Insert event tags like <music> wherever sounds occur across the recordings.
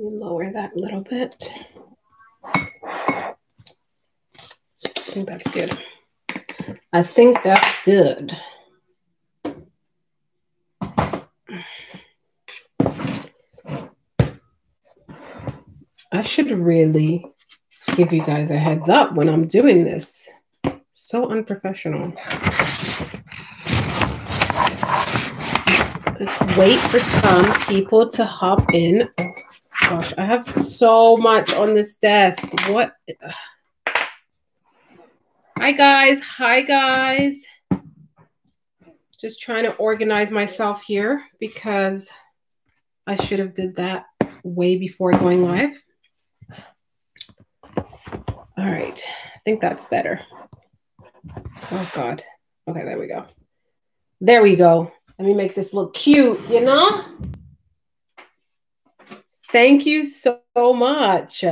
Let me lower that a little bit. I think that's good. I think that's good. I should really give you guys a heads up when I'm doing this. So unprofessional. Let's wait for some people to hop in. Gosh, I have so much on this desk. What? Hi, guys. Hi, guys. Just trying to organize myself here because I should have did that way before going live. All right. I think that's better. Oh, God. Okay, there we go. There we go. Let me make this look cute, you know? Thank you so much.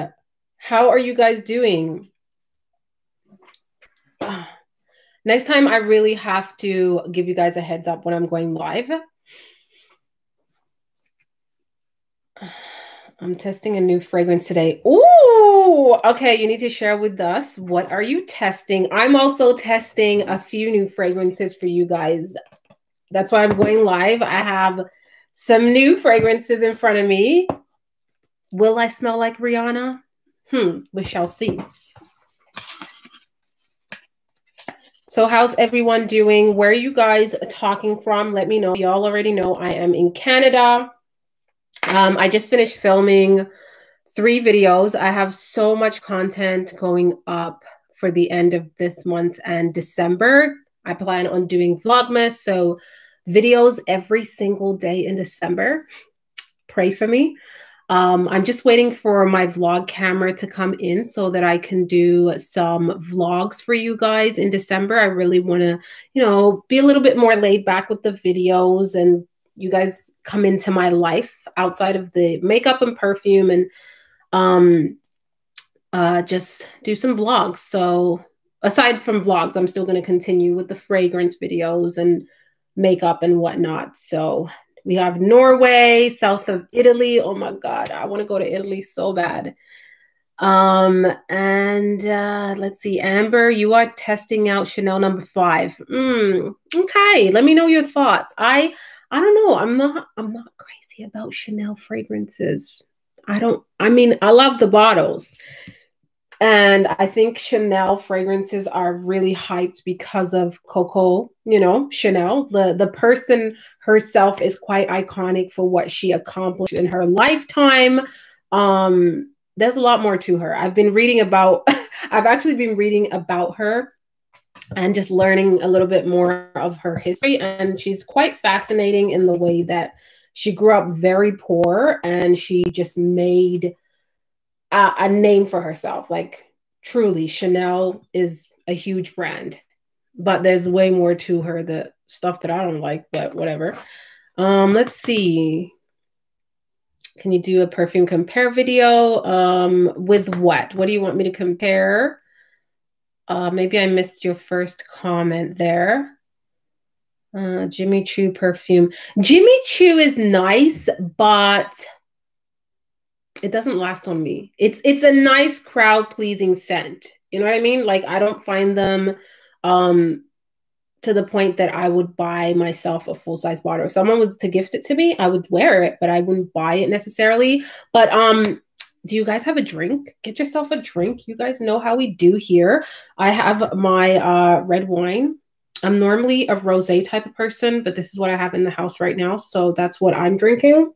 How are you guys doing? <sighs> Next time, I really have to give you guys a heads up when I'm going live. <sighs> I'm testing a new fragrance today. Ooh, okay. You need to share with us. What are you testing? I'm also testing a few new fragrances for you guys. That's why I'm going live. I have some new fragrances in front of me. Will I smell like Rihanna? Hmm, we shall see. So, how's everyone doing? Where are you guys talking from? Let me know. Y'all already know I am in Canada. Um, I just finished filming three videos. I have so much content going up for the end of this month and December. I plan on doing Vlogmas, so videos every single day in December. Pray for me. Um, I'm just waiting for my vlog camera to come in so that I can do some vlogs for you guys in December. I really want to, you know, be a little bit more laid back with the videos and you guys come into my life outside of the makeup and perfume and um uh just do some vlogs. So aside from vlogs, I'm still going to continue with the fragrance videos and makeup and whatnot. So we have Norway, south of Italy. Oh my God, I want to go to Italy so bad. Um, and uh, let's see, Amber, you are testing out Chanel number five. Mm, okay, let me know your thoughts. I I don't know. I'm not I'm not crazy about Chanel fragrances. I don't I mean, I love the bottles. And I think Chanel fragrances are really hyped because of Coco, you know, Chanel. The the person herself is quite iconic for what she accomplished in her lifetime. Um there's a lot more to her. I've been reading about <laughs> I've actually been reading about her and just learning a little bit more of her history and she's quite fascinating in the way that she grew up very poor and she just made a, name for herself. Like truly, Chanel is a huge brand, but there's way more to her. The stuff that I don't like, but whatever. Um, let's see. Can you do a perfume compare video? Um, with what? What do you want me to compare? Uh, maybe I missed your first comment there. Uh, Jimmy Choo perfume. Jimmy Choo is nice, but it doesn't last on me. It's it's a nice crowd pleasing scent. You know what I mean? Like I don't find them um to the point that I would buy myself a full size bottle. If someone was to gift it to me, I would wear it, but I wouldn't buy it necessarily. But um do you guys have a drink? Get yourself a drink. You guys know how we do here. I have my uh red wine. I'm normally a rosé type of person, but this is what I have in the house right now, so that's what I'm drinking.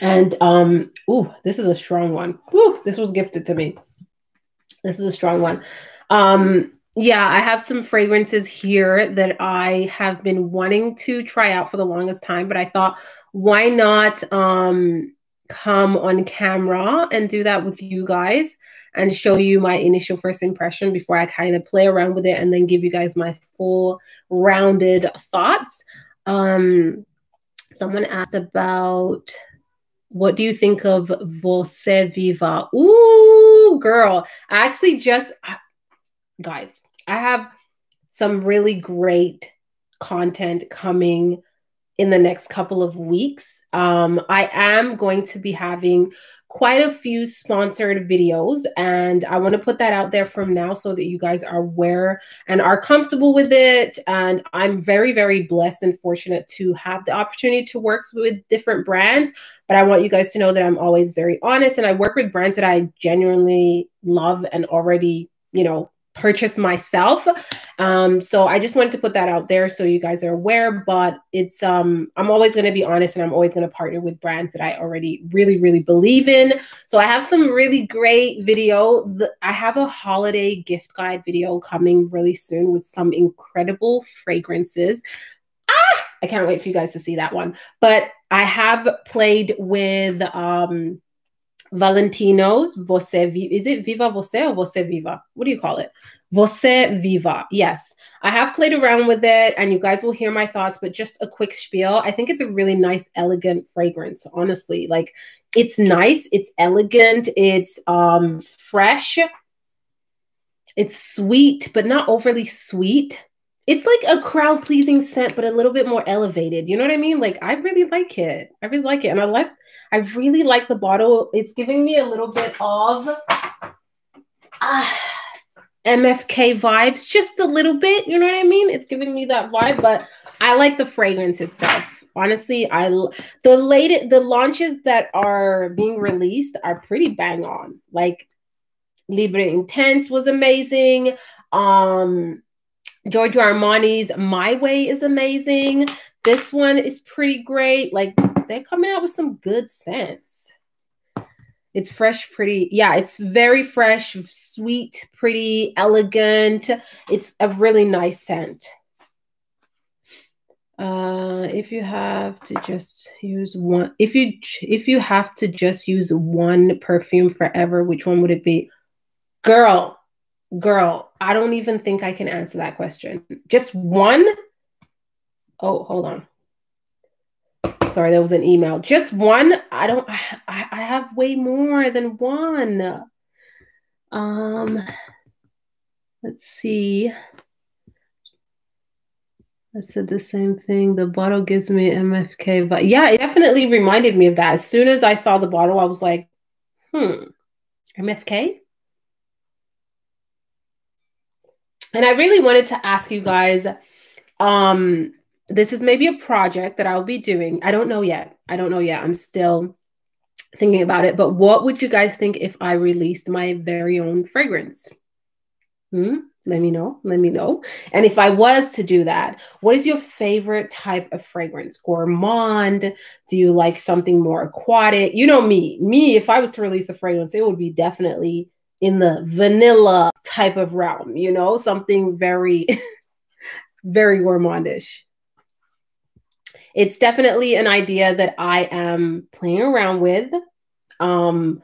And um, ooh, this is a strong one. Ooh, this was gifted to me. This is a strong one. Um, yeah, I have some fragrances here that I have been wanting to try out for the longest time, but I thought, why not um, come on camera and do that with you guys and show you my initial first impression before I kind of play around with it and then give you guys my full rounded thoughts. Um, someone asked about what do you think of Você Viva? Ooh, girl. I actually just, guys, I have some really great content coming in the next couple of weeks. Um, I am going to be having quite a few sponsored videos and I want to put that out there from now so that you guys are aware and are comfortable with it. And I'm very very blessed and fortunate to have the opportunity to work with different brands but I want you guys to know that I'm always very honest and I work with brands that I genuinely love and already you know purchase myself. Um, so I just wanted to put that out there so you guys are aware. But it's um, I'm always going to be honest, and I'm always going to partner with brands that I already really, really believe in. So I have some really great video. I have a holiday gift guide video coming really soon with some incredible fragrances. Ah, I can't wait for you guys to see that one. But I have played with um Valentino's Você Viva. Is it Viva Você or Você Viva? What do you call it? Você Viva. Yes. I have played around with it and you guys will hear my thoughts, but just a quick spiel. I think it's a really nice, elegant fragrance, honestly. Like it's nice, it's elegant, it's um fresh, it's sweet, but not overly sweet. It's like a crowd pleasing scent, but a little bit more elevated. You know what I mean? Like I really like it. I really like it. And I like I really like the bottle. It's giving me a little bit of uh, MFK vibes, just a little bit. You know what I mean? It's giving me that vibe, but I like the fragrance itself. Honestly, I the latest the launches that are being released are pretty bang on. Like Libre Intense was amazing. Um Giorgio Armani's My Way is amazing. This one is pretty great. Like they're coming out with some good scents. It's fresh, pretty. Yeah, it's very fresh, sweet, pretty, elegant. It's a really nice scent. Uh, if you have to just use one, if you if you have to just use one perfume forever, which one would it be? Girl, girl, I don't even think I can answer that question. Just one? Oh, hold on sorry, there was an email. Just one. I don't. I, I have way more than one. Um, let's see. I said the same thing. The bottle gives me MFK but Yeah, it definitely reminded me of that. As soon as I saw the bottle, I was like, hmm, MFK? And I really wanted to ask you guys, um, this is maybe a project that I'll be doing. I don't know yet. I don't know yet. I'm still thinking about it. But what would you guys think if I released my very own fragrance? Hmm? Let me know. Let me know. And if I was to do that, what is your favorite type of fragrance? Gourmand? Do you like something more aquatic? You know me. Me, if I was to release a fragrance, it would be definitely in the vanilla type of realm, you know, something very, <laughs> very gourmandish it's definitely an idea that I am playing around with. Um,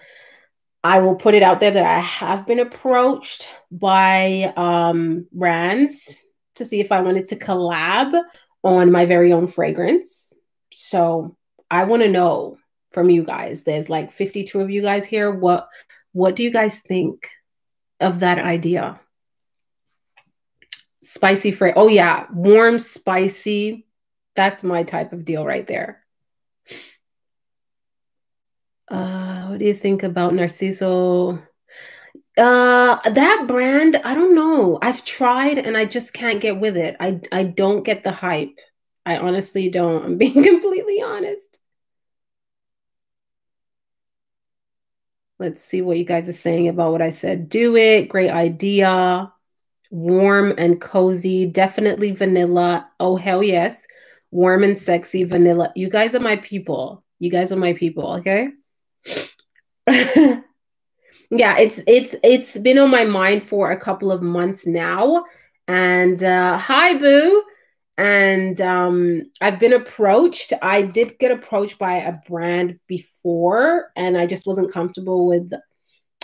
I will put it out there that I have been approached by um, brands to see if I wanted to collab on my very own fragrance. So I want to know from you guys. There's like 52 of you guys here. What what do you guys think of that idea? Spicy fra Oh yeah, warm, spicy that's my type of deal right there. Uh, what do you think about Narciso? Uh, that brand, I don't know. I've tried and I just can't get with it. I I don't get the hype. I honestly don't. I'm <laughs> being completely honest. Let's see what you guys are saying about what I said. Do it. Great idea. Warm and cozy. Definitely vanilla. Oh, hell yes warm and sexy vanilla. You guys are my people. You guys are my people, okay? <laughs> yeah, it's it's it's been on my mind for a couple of months now. And uh hi boo. And um I've been approached. I did get approached by a brand before and I just wasn't comfortable with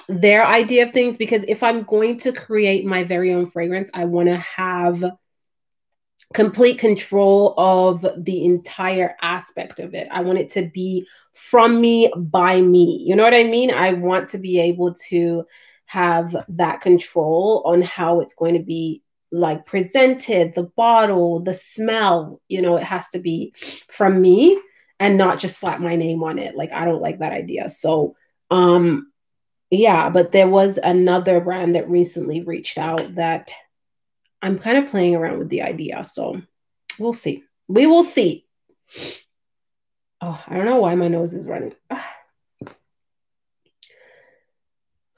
their idea of things because if I'm going to create my very own fragrance, I want to have complete control of the entire aspect of it. I want it to be from me by me. You know what I mean? I want to be able to have that control on how it's going to be like presented, the bottle, the smell, you know, it has to be from me and not just slap my name on it. Like I don't like that idea. So um yeah, but there was another brand that recently reached out that I'm kind of playing around with the idea. So we'll see. We will see. Oh, I don't know why my nose is running. Ah.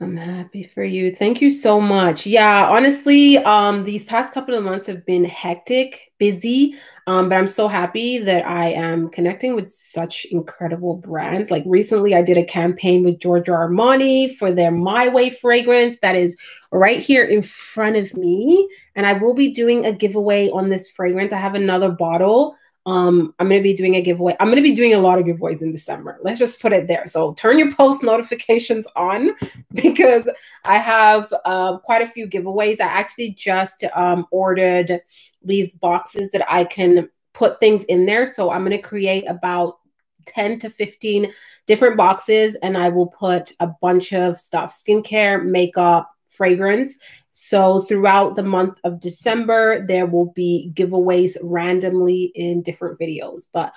I'm happy for you. Thank you so much. Yeah, honestly, um, these past couple of months have been hectic, busy, um, but I'm so happy that I am connecting with such incredible brands. Like recently, I did a campaign with Giorgio Armani for their My Way fragrance that is right here in front of me, and I will be doing a giveaway on this fragrance. I have another bottle um, I'm going to be doing a giveaway. I'm going to be doing a lot of giveaways in December. Let's just put it there. So turn your post notifications on <laughs> because I have uh, quite a few giveaways. I actually just um, ordered these boxes that I can put things in there. So I'm going to create about 10 to 15 different boxes and I will put a bunch of stuff skincare, makeup, fragrance. So throughout the month of December, there will be giveaways randomly in different videos, but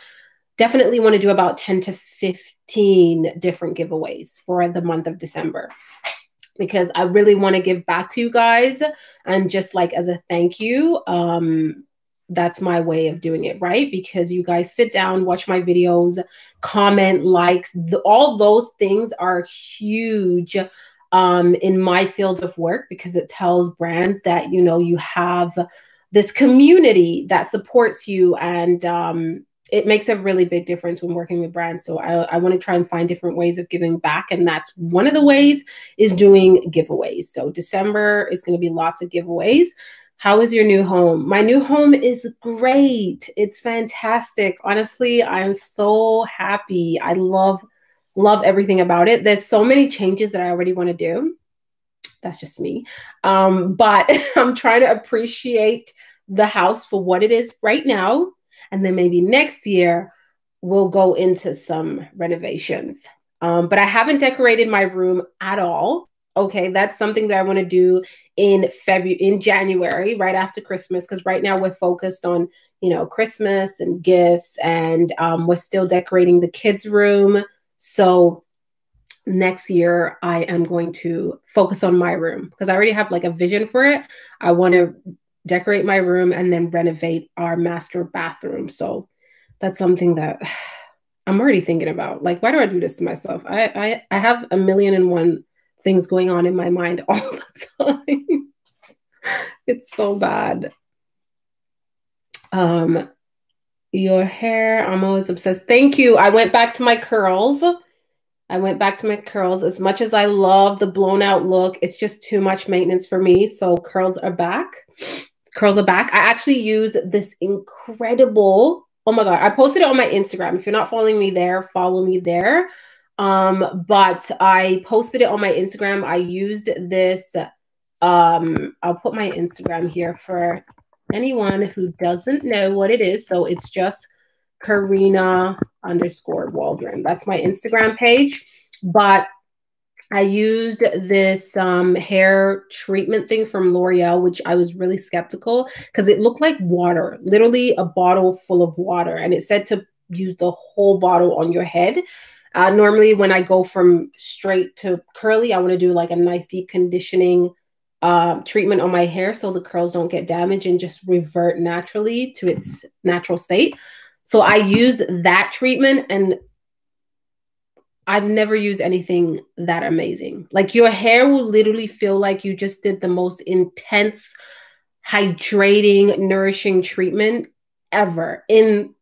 definitely want to do about 10 to 15 different giveaways for the month of December. Because I really want to give back to you guys and just like as a thank you um that's my way of doing it right? Because you guys sit down watch my videos comment likes the, all those things are huge um, in my field of work because it tells brands that you know you have this community that supports you and um, it makes a really big difference when working with brands. So i, I want to try and find different ways of giving back and that's one of the ways is doing giveaways. So december is going to be lots of giveaways. How is your new home? My new home is great. It's fantastic. Honestly i'm so happy. I love love everything about it. There's so many changes that I already want to do. That's just me. Um, but <laughs> I'm trying to appreciate the house for what it is right now. And then maybe next year we'll go into some renovations. Um, but I haven't decorated my room at all. Okay, that's something that I want to do in February, in January, right after Christmas, because right now we're focused on, you know, Christmas and gifts, and um, we're still decorating the kids' room. So next year I am going to focus on my room because I already have like a vision for it. I want to decorate my room and then renovate our master bathroom. So that's something that <sighs> I'm already thinking about. Like, why do I do this to myself? I I, I have a million and one things going on in my mind <laughs> all the time. <laughs> it's so bad. Um, your hair, I'm always obsessed. Thank you. I went back to my curls. I went back to my curls. As much as I love the blown out look, it's just too much maintenance for me. So curls are back. Curls are back. I actually used this incredible, oh my God, I posted it on my Instagram. If you're not following me there, follow me there. Um, but I posted it on my Instagram. I used this, um, I'll put my Instagram here for anyone who doesn't know what it is. So it's just Karina underscore Waldron. That's my Instagram page. But I used this um, hair treatment thing from L'Oreal, which I was really skeptical because it looked like water, literally a bottle full of water. And it said to use the whole bottle on your head. Uh, normally, when I go from straight to curly, I want to do like a nice deep conditioning um, treatment on my hair so the curls don't get damaged and just revert naturally to its natural state. So I used that treatment and I've never used anything that amazing. Like your hair will literally feel like you just did the most intense, hydrating, nourishing treatment ever in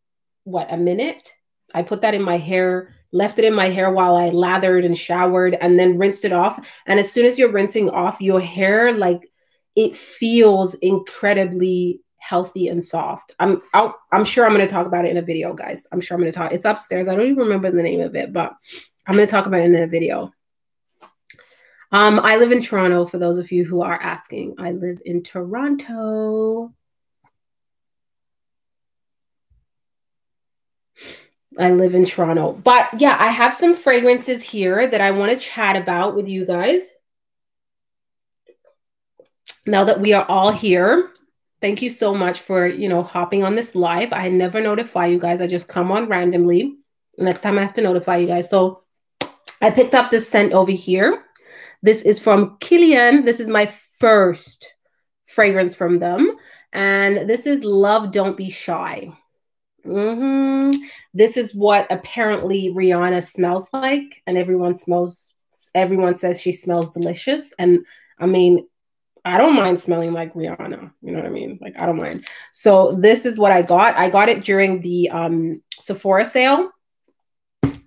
what, a minute? I put that in my hair left it in my hair while I lathered and showered and then rinsed it off. And as soon as you're rinsing off, your hair, like it feels incredibly healthy and soft. I'm i am sure I'm going to talk about it in a video, guys. I'm sure I'm going to talk. It's upstairs. I don't even remember the name of it, but I'm going to talk about it in a video. Um, I live in Toronto. For those of you who are asking, I live in Toronto. I live in Toronto. But yeah, I have some fragrances here that I want to chat about with you guys. Now that we are all here, thank you so much for, you know, hopping on this live. I never notify you guys. I just come on randomly. Next time I have to notify you guys. So I picked up this scent over here. This is from Kilian. This is my first fragrance from them. And this is Love Don't Be Shy. Mm-hmm. This is what apparently Rihanna smells like, and everyone smells. Everyone says she smells delicious, and I mean, I don't mind smelling like Rihanna. You know what I mean? Like I don't mind. So this is what I got. I got it during the um, Sephora sale.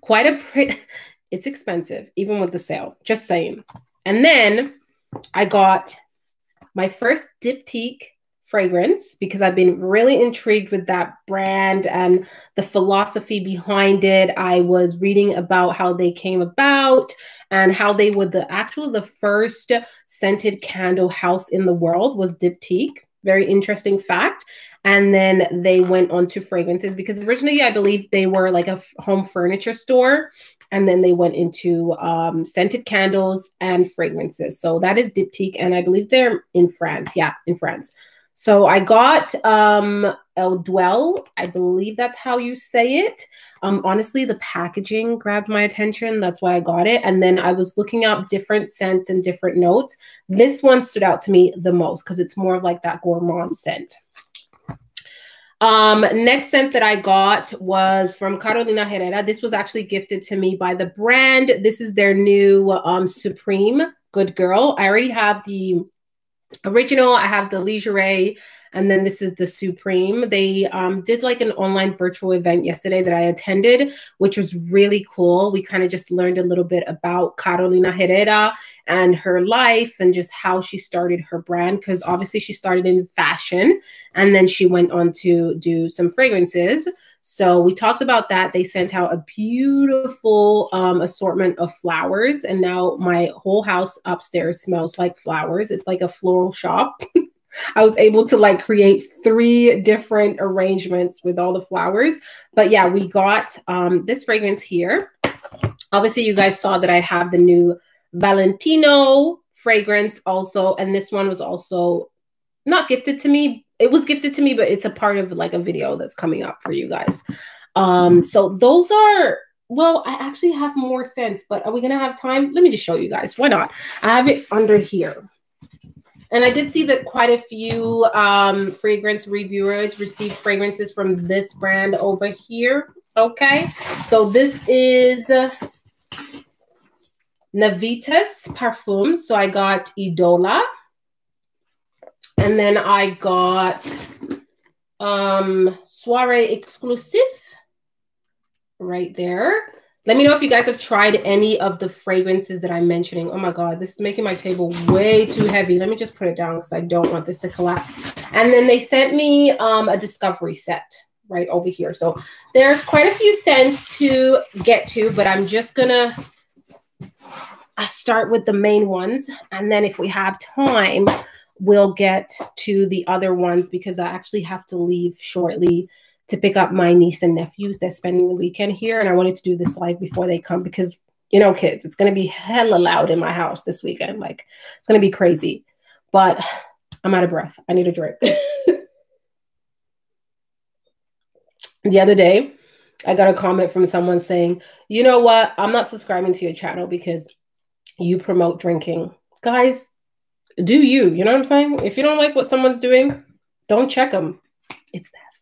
Quite a pretty. <laughs> It's expensive, even with the sale. Just saying. And then I got my first Diptyque fragrance because I've been really intrigued with that brand and the philosophy behind it. I was reading about how they came about and how they were the actual the first scented candle house in the world was Diptyque. Very interesting fact. And then they went on to fragrances because originally I believe they were like a home furniture store and then they went into um, scented candles and fragrances. So that is Diptyque, and I believe they're in France. Yeah, in France. So I got um, El Dwell. I believe that's how you say it. Um, honestly, the packaging grabbed my attention. That's why I got it. And then I was looking up different scents and different notes. This one stood out to me the most because it's more of like that gourmand scent. Um, next scent that I got was from Carolina Herrera. This was actually gifted to me by the brand. This is their new um, Supreme Good Girl. I already have the original. I have the Lingerie, and then this is the Supreme. They um, did like an online virtual event yesterday that I attended, which was really cool. We kind of just learned a little bit about Carolina Herrera and her life and just how she started her brand. Because obviously she started in fashion and then she went on to do some fragrances. So we talked about that. They sent out a beautiful um, assortment of flowers, and now my whole house upstairs smells like flowers. It's like a floral shop. <laughs> I was able to like create three different arrangements with all the flowers. But yeah, we got um, this fragrance here. Obviously, you guys saw that I have the new Valentino fragrance also, and this one was also not gifted to me. It was gifted to me, but it's a part of like a video that's coming up for you guys. Um, so those are well, I actually have more scents, but are we gonna have time? Let me just show you guys. Why not? I have it under here. And I did see that quite a few um, fragrance reviewers received fragrances from this brand over here. Okay, so this is Navitas Parfums. So I got Idola. And then I got um, Soiree Exclusive right there. Let me know if you guys have tried any of the fragrances that I'm mentioning. Oh my God, this is making my table way too heavy. Let me just put it down because I don't want this to collapse. And then they sent me um, a discovery set right over here. So there's quite a few scents to get to, but I'm just gonna uh, start with the main ones. And then if we have time, we'll get to the other ones because I actually have to leave shortly to pick up my niece and nephews. They're spending the weekend here, and I wanted to do this live before they come because you know, kids, it's gonna be hella loud in my house this weekend. Like it's gonna be crazy. But I'm out of breath. I need a drink. <laughs> the other day, I got a comment from someone saying, you know what? I'm not subscribing to your channel because you promote drinking. Guys, do you. You know what I'm saying? If you don't like what someone's doing, don't check them. It's that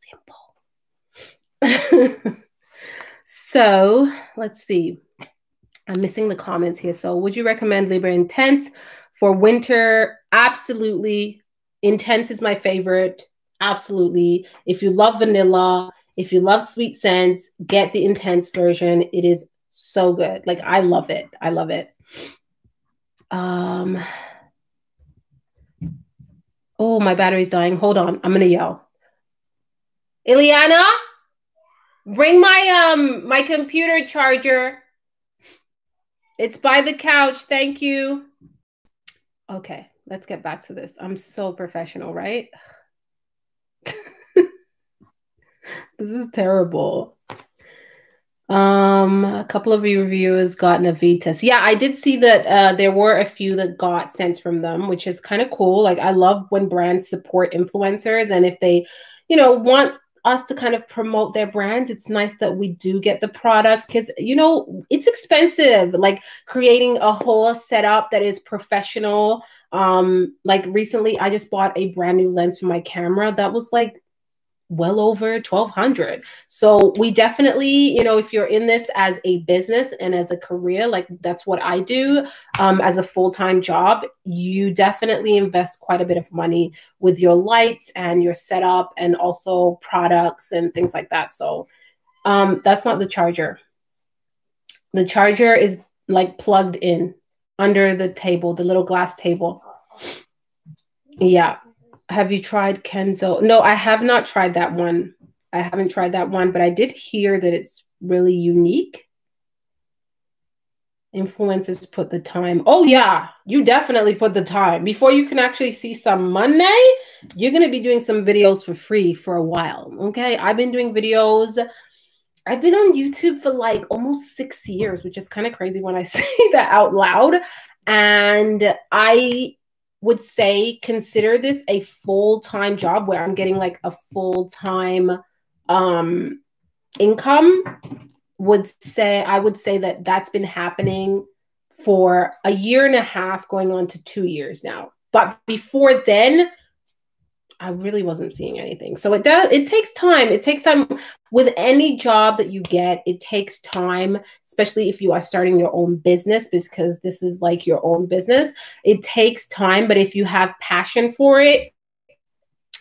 simple. <laughs> so let's see. I'm missing the comments here. So, would you recommend Libre Intense for winter? Absolutely. Intense is my favorite. Absolutely. If you love vanilla, if you love sweet scents, get the intense version. It is so good. Like I love it. I love it. Um Oh, my battery's dying. Hold on. I'm going to yell. Ileana? Bring my um my computer charger. It's by the couch. Thank you. Okay, let's get back to this. I'm so professional, right? <laughs> this is terrible. Um, a couple of reviewers got Navitas. Yeah, I did see that uh, there were a few that got scents from them, which is kind of cool. Like I love when brands support influencers, and if they, you know, want us to kind of promote their brands, it's nice that we do get the products because you know it's expensive. Like creating a whole setup that is professional. Um, like recently, I just bought a brand new lens for my camera that was like well over 1200 so we definitely you know if you're in this as a business and as a career like that's what i do um, as a full-time job you definitely invest quite a bit of money with your lights and your setup and also products and things like that. So um, that's not the charger. The charger is like plugged in under the table the little glass table. Yeah have you tried Kenzo? No, I have not tried that one. I haven't tried that one, but I did hear that it's really unique. Influences put the time. Oh, yeah, you definitely put the time. Before you can actually see some money, you're going to be doing some videos for free for a while. Okay. I've been doing videos. I've been on YouTube for like almost six years, which is kind of crazy when I <laughs> say that out loud. And I would say consider this a full-time job where I'm getting like a full-time um income would say I would say that that's been happening for a year and a half going on to 2 years now. But before then I really wasn't seeing anything. So it does it takes time. It takes time with any job that you get. It takes time, especially if you are starting your own business because this is like your own business. It takes time, but if you have passion for it,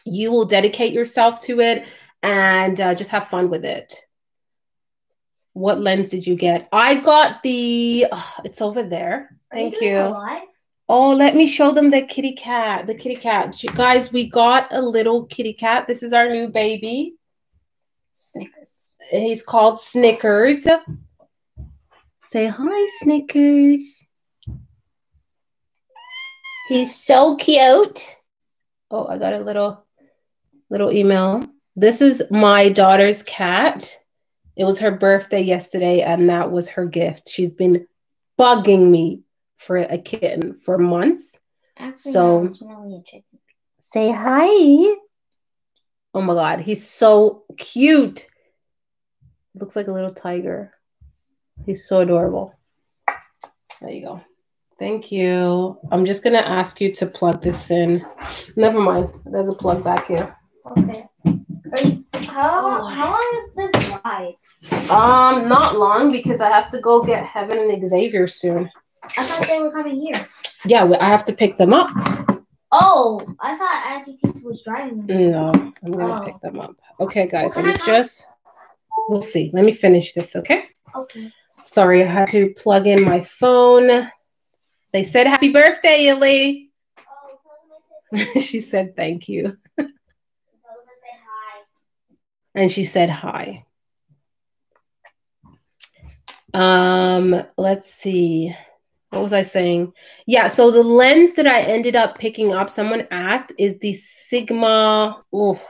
you will dedicate yourself to it and uh, just have fun with it. What lens did you get? I got the oh, <sighs> it's over there. Thank you. you. Oh, let me show them the kitty cat. The kitty cat. Guys, we got a little kitty cat. This is our new baby. Snickers. He's called Snickers. Say hi, Snickers. He's so cute. Oh, I got a little little email. This is my daughter's cat. It was her birthday yesterday, and that was her gift. She's been bugging me for a kitten for months. Actually, so really say hi. Oh my god, he's so cute. Looks like a little tiger. He's so adorable. There you go. Thank you. I'm just gonna ask you to plug this in. Never mind. There's a plug back here. Okay. How how long is this ride? Um, not long because I have to go get Heaven and Xavier soon. I thought they were coming here. Yeah, I have to pick them up. Oh, I thought Auntie Tita was driving them. No, I'm gonna oh. pick them up. Okay, guys, I'm just. We'll see. Let me finish this, okay? Okay. Sorry, I had to plug in my phone. They said happy birthday, Illy. Oh, <laughs> she said thank you. and she said hi. Um, let's see what was I saying? Yeah, so the lens that I ended up picking up, someone asked, is the Sigma. Oh,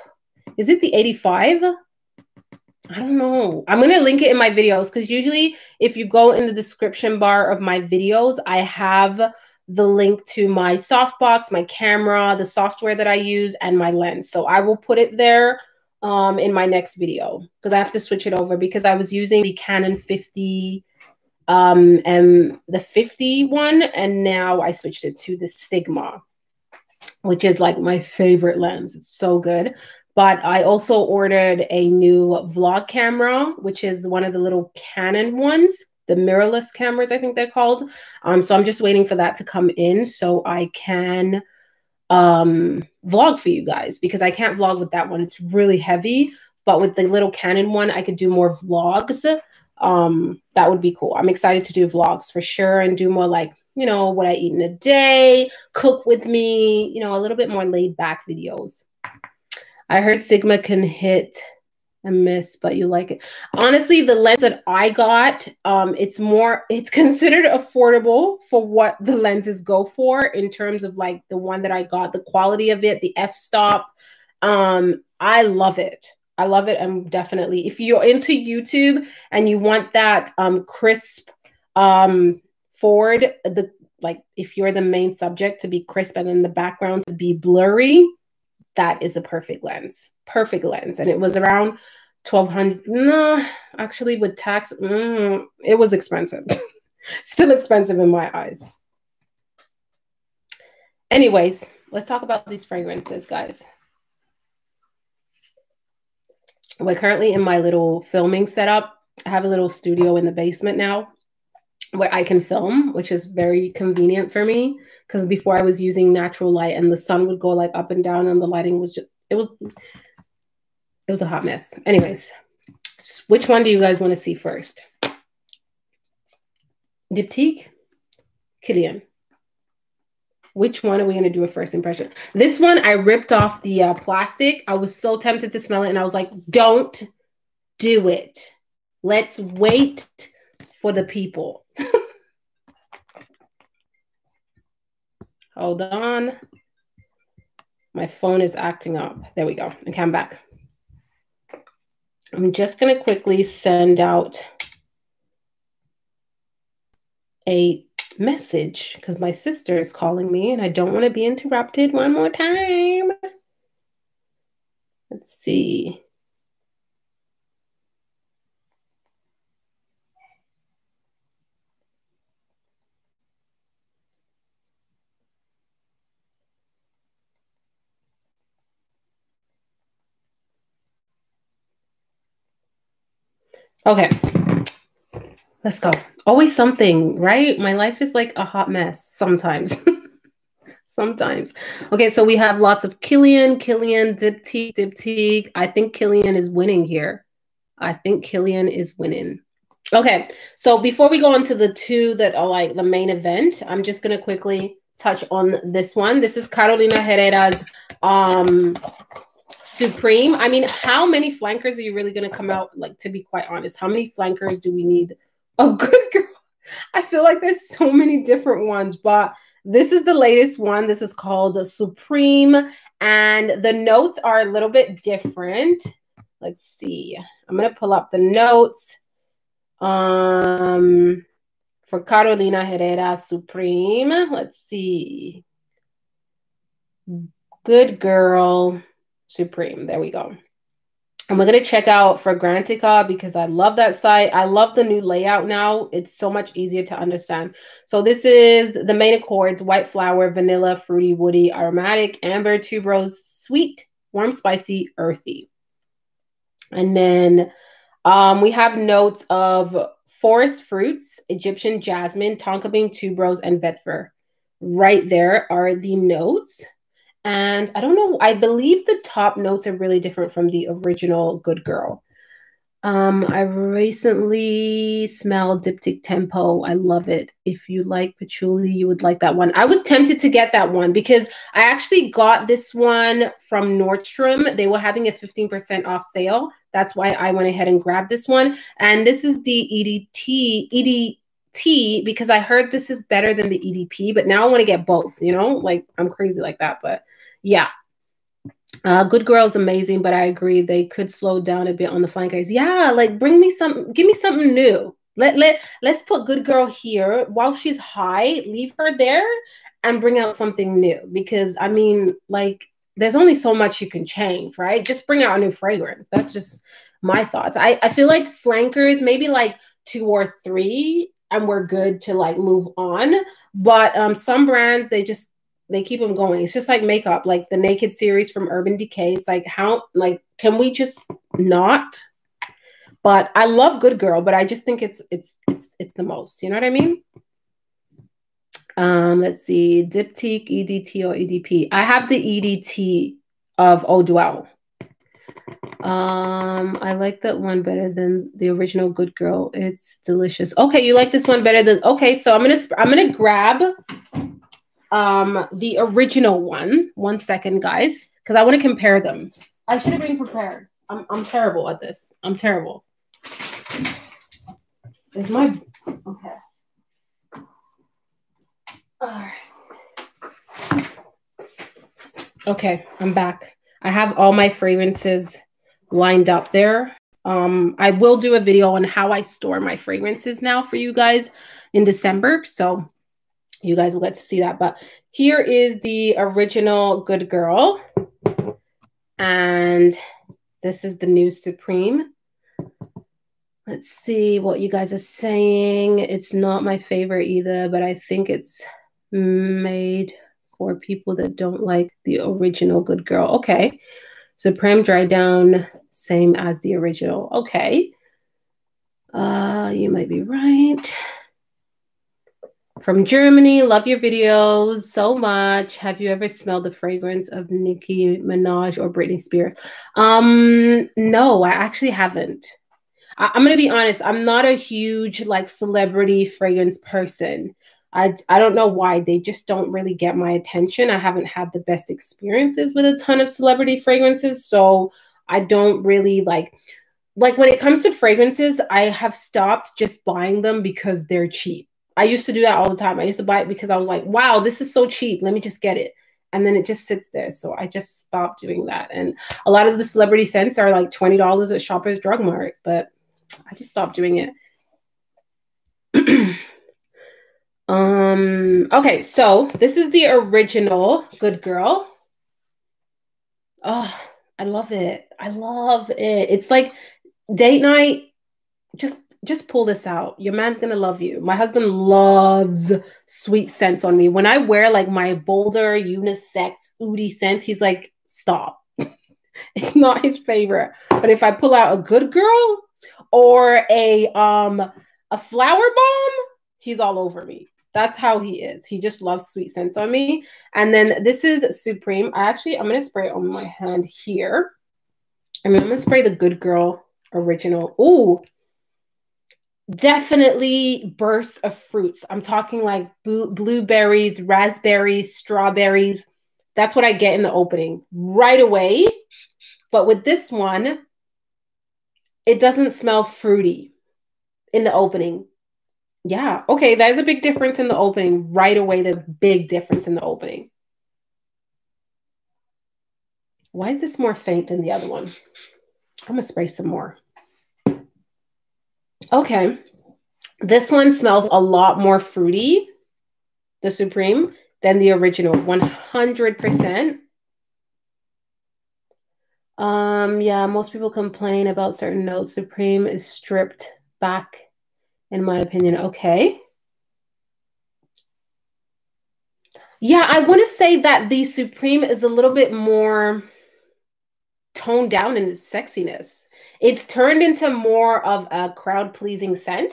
is it the 85? I don't know. I'm going to link it in my videos because usually, if you go in the description bar of my videos, I have the link to my softbox, my camera, the software that I use, and my lens. So I will put it there um, in my next video because I have to switch it over because I was using the Canon 50 um, and the 50 one, and now I switched it to the Sigma, which is like my favorite lens. It's so good. But I also ordered a new vlog camera, which is one of the little Canon ones, the mirrorless cameras, I think they're called. Um, so I'm just waiting for that to come in so I can um, vlog for you guys because I can't vlog with that one. It's really heavy. But with the little Canon one, I could do more vlogs um, that would be cool. I'm excited to do vlogs for sure and do more like, you know, what I eat in a day, cook with me, you know, a little bit more laid back videos. I heard Sigma can hit and miss, but you like it. Honestly, the lens that I got, um, it's more, it's <laughs> considered affordable for what the lenses go for in terms of like the one that I got, the quality of it, the f-stop. Um, I love it. I love it. And definitely, if you're into YouTube and you want that um, crisp um, forward, the like if you're the main subject to be crisp and in the background to be blurry, that is a perfect lens. Perfect lens. And it was around 1200 no actually with tax mm, it was expensive <laughs> still expensive in my eyes anyways let's talk about these fragrances guys we're currently in my little filming setup i have a little studio in the basement now where i can film which is very convenient for me because before i was using natural light and the sun would go like up and down and the lighting was just it was it was a hot mess. Anyways, which one do you guys want to see first? Diptyque, Kilian. Which one are we going to do a first impression? This one, I ripped off the uh, plastic. I was so tempted to smell it. And I was like, don't do it. Let's wait for the people. <laughs> Hold on. My phone is acting up. There we go. Okay, I'm back. I'm just going to quickly send out a message because my sister is calling me and I don't want to be interrupted one more time. Let's see. Okay. Let's go. Always something, right? My life is like a hot mess sometimes. <laughs> sometimes. Okay, so we have lots of Kilian, Kilian, Diptyque, Diptyque. I think Kilian is winning here. I think Kilian is winning. Okay, so before we go on to the two that are like the main event, I'm just going to quickly touch on this one. This is Carolina Herrera's um, Supreme. I mean, how many flankers are you really going to come out? Like, to be quite honest, how many flankers do we need? <laughs> A good girl. I feel like there's so many different ones, but this is the latest one. This is called Supreme, and the notes are a little bit different. Let's see. I'm going to pull up the notes. Um, for Carolina Herrera Supreme. Let's see. Good girl. Supreme. There we go. And we're going to check out Fragrantica because I love that site. I love the new layout now. It's so much easier to understand. So this is the main accords, white flower, vanilla, fruity, woody, aromatic, amber, tuberose, sweet, warm, spicy, earthy. And then um, we have notes of forest fruits, Egyptian jasmine, tonka bean, tuberose, and vetiver. Right there are the notes. And I don't know, I believe the top notes are really different from the original Good Girl. Um, I recently smelled Diptyque Tempo. I love it. If you like patchouli, you would like that one. I was tempted to get that one because I actually got this one from Nordstrom. They were having a 15% off sale. That's why I went ahead and grabbed this one. And this is the EDT EDT, EDT, because I heard this is better than the EDP, but now I want to get both, you know, like I'm crazy like that. But yeah. Uh, Good Girl is amazing, but I agree they could slow down a bit on the flankers. Yeah, like bring me some, give me something new. Let let let's put Good Girl here while she's high. Leave her there and bring out something new because I mean, like, there's only so much you can change, right? Just bring out a new fragrance. That's just my thoughts. I I feel like flankers maybe like two or three, and we're good to like move on. But um, some brands they just they keep them going. It's just like makeup, like the Naked series from Urban Decay. It's like how like can we just not? But I love Good Girl, but I just think it's it's it's it's the most. You know what I mean? Um, let's see, Diptyque, EDT, or EDP. I have the EDT of Eau Duelle. Um, I like that one better than the original Good Girl. It's delicious. Okay, you like this one better than okay. So I'm gonna I'm gonna grab um, the original one. One second, guys, because I want to compare them. I should have been prepared. I'm, I'm terrible at this. I'm terrible. Is my okay? All right. Okay, I'm back. I have all my fragrances lined up there. Um, I will do a video on how I store my fragrances now for you guys in December. So you guys will get to see that. But here is the original Good Girl. And this is the new Supreme. Let's see what you guys are saying. It's not my favorite either, but I think it's made for people that don't like the original Good Girl. Okay. Supreme Dry Down, same as the original. Okay. Uh, you might be right. From Germany, love your videos so much. Have you ever smelled the fragrance of Nicki Minaj or Britney Spears? Um, no, I actually haven't. I- I'm gonna be honest. I'm not a huge like celebrity fragrance person. I I don't know why they just don't really get my attention. I haven't had the best experiences with a ton of celebrity fragrances, so I don't really like like when it comes to fragrances, I have stopped just buying them because they're cheap. I used to do that all the time. I used to buy it because I was like, wow, this is so cheap. Let me just get it. And then it just sits there. So I just stopped doing that. And a lot of the celebrity scents are like $20 at Shoppers Drug Mart, but I just stopped doing it. <clears throat> um, okay, so this is the original Good Girl. Oh, I love it. I love it. It's like date night. Just just pull this out. Your man's gonna love you. My husband loves sweet scents on me. When I wear like my bolder unisex oody scents, he's like, stop. <laughs> it's not his favorite. But if I pull out a good girl or a um a flower bomb, he's all over me. That's how he is. He just loves sweet scents on me. And then this is Supreme. I actually I'm gonna spray it on my hand here. I'm gonna spray the Good Girl original. Ooh, definitely bursts of fruits. I'm talking like blueberries, raspberries, strawberries. That's what I get in the opening right away. But with this one, it doesn't smell fruity in the opening. Yeah, okay, there's a big difference in the opening right away. The big difference in the opening. Why is this more faint than the other one? I'm gonna spray some more. Okay. This one smells a lot more fruity, the Supreme, than the original, 100%. Um, yeah, most people complain about certain notes. Supreme is stripped back, in my opinion. Okay. Yeah, I want to say that the Supreme is a little bit more toned down in its sexiness. It's turned into more of a crowd pleasing scent.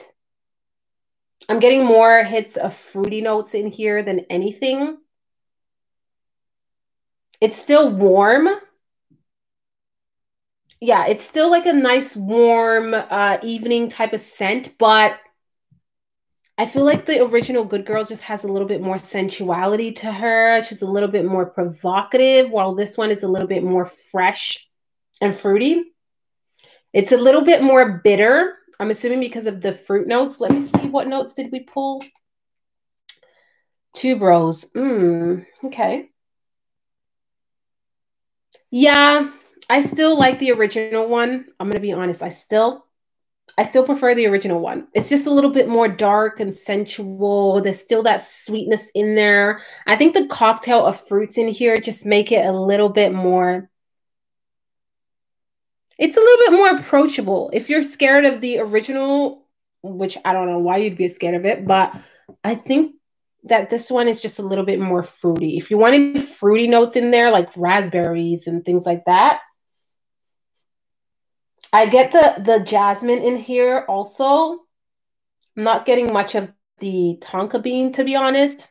I'm getting more hits of fruity notes in here than anything. It's still warm. Yeah, it's still like a nice warm uh, evening type of scent, but I feel like the original Good Girls just has a little bit more sensuality to her. She's a little bit more provocative, while this one is a little bit more fresh and fruity. It's a little bit more bitter. I'm assuming because of the fruit notes. Let me see. What notes did we pull? Tuberose. Mm, okay. Yeah, I still like the original one. I'm going to be honest. I still I still prefer the original one. It's just a little bit more dark and sensual. There's still that sweetness in there. I think the cocktail of fruits in here just make it a little bit more it's a little bit more approachable. If you're scared of the original, which I don't know why you'd be scared of it, but I think that this one is just a little bit more fruity. If you wanted fruity notes in there, like raspberries and things like that, I get the the jasmine in here also. I'm not getting much of the tonka bean, to be honest.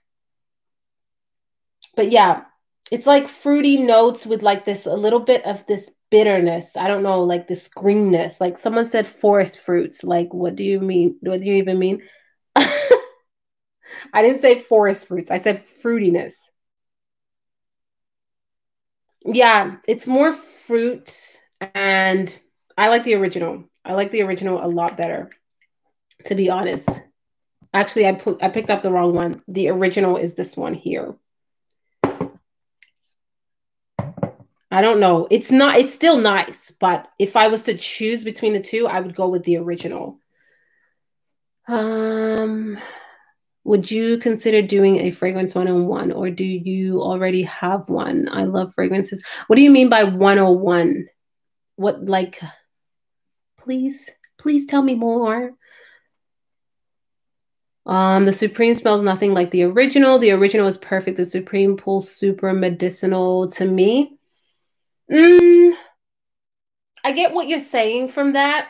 But yeah, it's like fruity notes with like this a little bit of this bitterness. I don't know, like this greenness. Like someone said forest fruits. Like, what do you mean? What do you even mean? <laughs> I didn't say forest fruits. I said fruitiness. Yeah, it's more fruit and I like the original. I like the original a lot better, to be honest. Actually, I put I picked up the wrong one. The original is this one here. I don't know. It's not, it's still nice, but if I was to choose between the two, I would go with the original. Um, would you consider doing a fragrance one on one or do you already have one? I love fragrances. What do you mean by 101? What, like, please, please tell me more. Um, the Supreme smells nothing like the original. The original is perfect. The Supreme pulls super medicinal to me. Mm, I get what you're saying from that.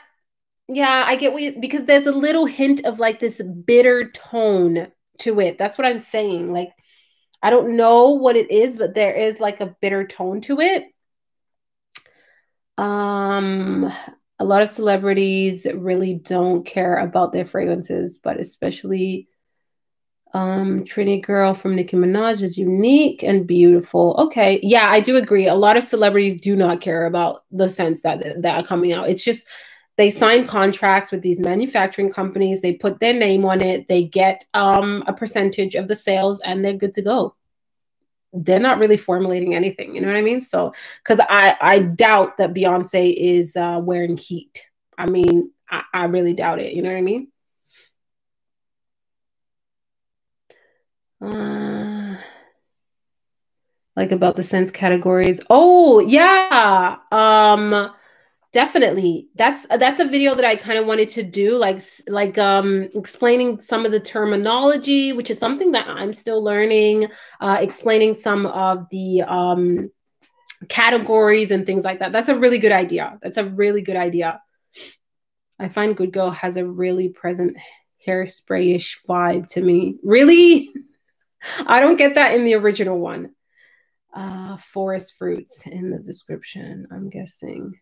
Yeah, I get what you, because there's a little hint of like this bitter tone to it. That's what I'm saying. Like, I don't know what it is, but there is like a bitter tone to it. Um, a lot of celebrities really don't care about their fragrances, but especially um, Trini Girl from Nicki Minaj is unique and beautiful. Okay, yeah, I do agree. A lot of celebrities do not care about the scents that that are coming out. It's just they sign contracts with these manufacturing companies. They put their name on it. They get um, a percentage of the sales, and they're good to go. They're not really formulating anything. You know what I mean? So, because I I doubt that Beyonce is uh, wearing heat. I mean, I, I really doubt it. You know what I mean? Uh, like about the sense categories. Oh, yeah. Um definitely. That's that's a video that I kind of wanted to do like like um explaining some of the terminology, which is something that I'm still learning, uh explaining some of the um categories and things like that. That's a really good idea. That's a really good idea. I find Good Girl has a really present hairsprayish vibe to me. Really? <laughs> I don't get that in the original one. Uh, forest fruits in the description, I'm guessing.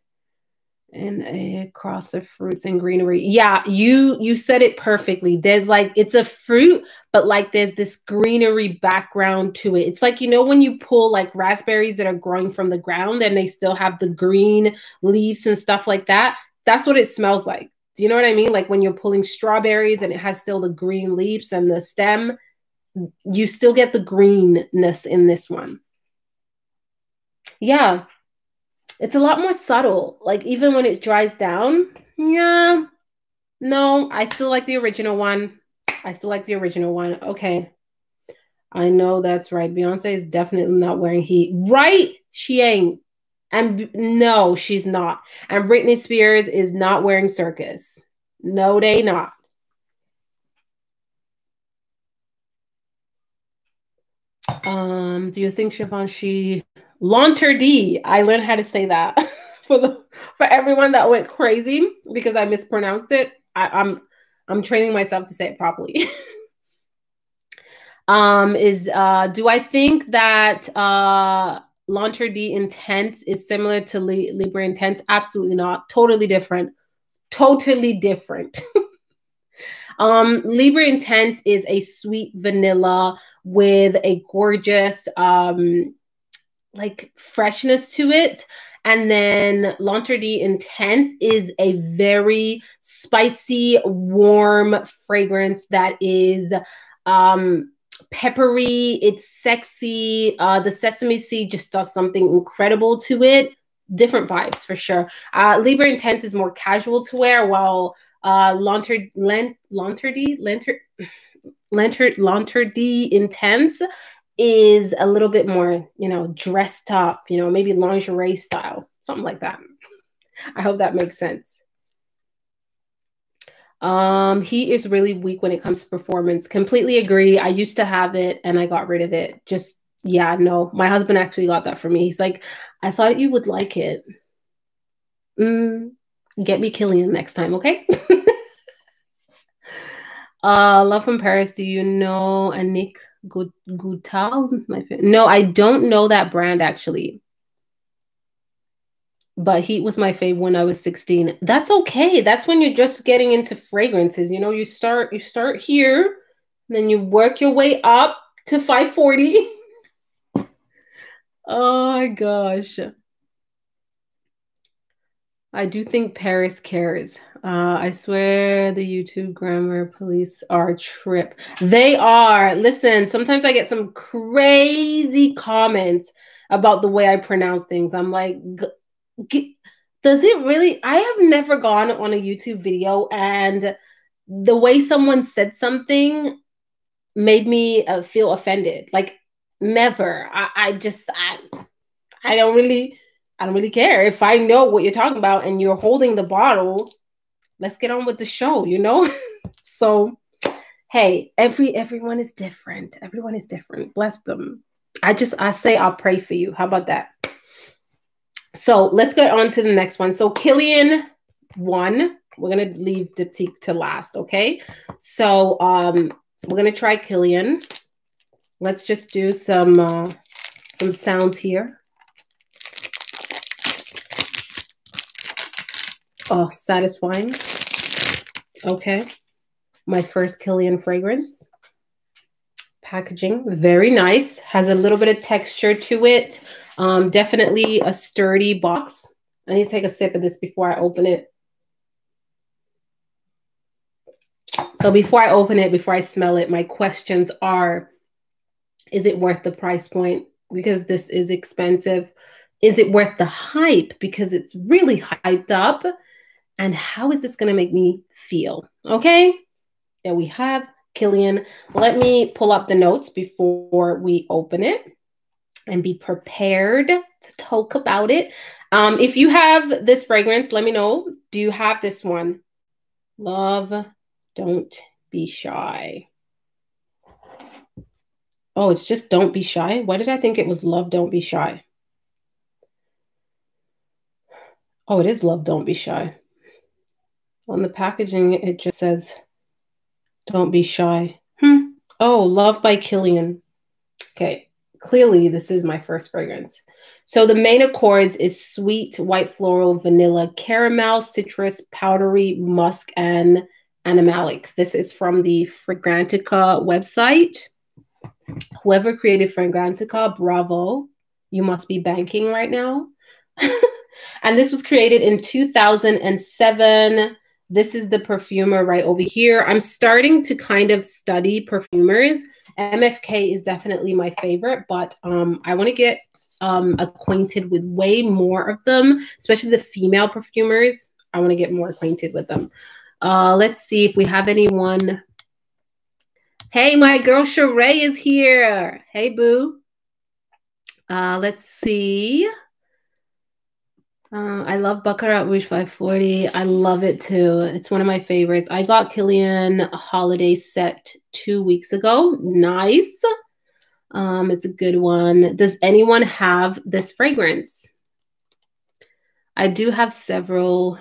And a cross of fruits and greenery. Yeah, you you said it perfectly. There's like it's a fruit, but like there's this greenery background to it. It's like you know when you pull like raspberries that are growing from the ground and they still have the green leaves and stuff like that. That's what it smells like. Do you know what I mean? Like when you're pulling strawberries and it has still the green leaves and the stem you still get the greenness in this one. Yeah. It's a lot more subtle. Like even when it dries down, yeah. No, I still like the original one. I still like the original one. Okay. I know that's right. Beyonce is definitely not wearing heat. Right? She ain't. And no, she's not. And Britney Spears is not wearing circus. No, they not. Um, do you think Givenchy L'Interdit? I learned how to say that <laughs> for the for everyone that went crazy because I mispronounced it. I, I'm I'm training myself to say it properly. <laughs> um, is uh, do I think that uh L'Interdit Intense is similar to Libre Intense? Absolutely not. Totally different. Totally different. <laughs> Um, Libre Intense is a sweet vanilla with a gorgeous um, like freshness to it. And then L'Interdit Intense is a very spicy, warm fragrance that is um, peppery. It's sexy. Uh, the sesame seed just does something incredible to it. Different vibes for sure. Uh, Libre Intense is more casual to wear, while uh, Lanter, Lanter, L'Interdit Intense is a little bit more, you know, dressed up, you know, maybe lingerie style, something like that. I hope that makes sense. Um, he is really weak when it comes to performance. Completely agree. I used to have it and I got rid of it. Just yeah, no. My husband actually got that for me. He's like, I thought you would like it. Mm, get me Kilian next time, okay? <laughs> uh, Love from Paris. Do you know Annick Goutal? My no, I don't know that brand actually. But Heat was my fave when I was 16. That's okay. That's when you're just getting into fragrances. You know, you start you start here, then you work your way up to 540. <laughs> oh my gosh. I do think Paris cares. Uh, I swear the YouTube grammar police are trip. They are. Listen, sometimes I get some crazy comments about the way I pronounce things. I'm like, does it really? I have never gone on a YouTube video and the way someone said something made me uh, feel offended. Like, never. I, I just, I, I don't really, I don't really care. If I know what you're talking about and you're holding the bottle, let's get on with the show, you know? <laughs> so, hey, every everyone is different. Everyone is different. Bless them. I just I say I'll pray for you. How about that? So let's get on to the next one. So Kilian one. We're gonna leave Diptyque to last, okay? So um we're gonna try Kilian. Let's just do some uh, some sounds here. Oh, satisfying. Okay. My first Kilian fragrance. Packaging, very nice. Has a little bit of texture to it. Um, definitely a sturdy box. I need to take a sip of this before I open it. So before I open it, before I smell it, my questions are, is it worth the price point? Because this is expensive. Is it worth the hype? Because it's really hyped up and how is this going to make me feel? Okay, there we have Kilian. Let me pull up the notes before we open it and be prepared to talk about it. Um, if you have this fragrance, let me know. Do you have this one? Love, don't be shy. Oh, it's just don't be shy. Why did I think it was love, don't be shy? Oh, it is love, don't be shy. On the packaging, it just says, don't be shy. Hmm. Oh, Love by Kilian. Okay, clearly this is my first fragrance. So the main accords is sweet, white floral, vanilla, caramel, citrus, powdery, musk, and animalic. This is from the Fragrantica website. Whoever created Fragrantica, bravo. You must be banking right now. <laughs> and this was created in 2007 this is the perfumer right over here. I'm starting to kind of study perfumers. MFK is definitely my favorite, but um, I want to get um, acquainted with way more of them, especially the female perfumers. I want to get more acquainted with them. Uh, let's see if we have anyone. Hey, my girl Sheree is here. Hey, boo. Uh, let's see. Uh, I love Baccarat Rouge 540. I love it too. It's one of my favorites. I got Kilian holiday set two weeks ago. Nice. Um, it's a good one. Does anyone have this fragrance? I do have several.